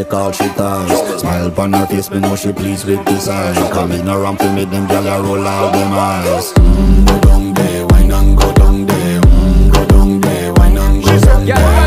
Take All she ties Smile upon her face, me know she pleased with this eyes Coming around to make them gal a roll out them eyes. Mmm, go down there, wine and go down there. Mmm, go down there, wine and go down there.